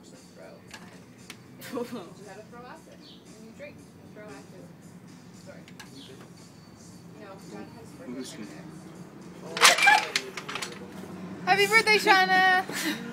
watch them throw. And you had to throw acid. And you drink. You throw acid. Sorry. No, John has birthday. Happy birthday, Shawna!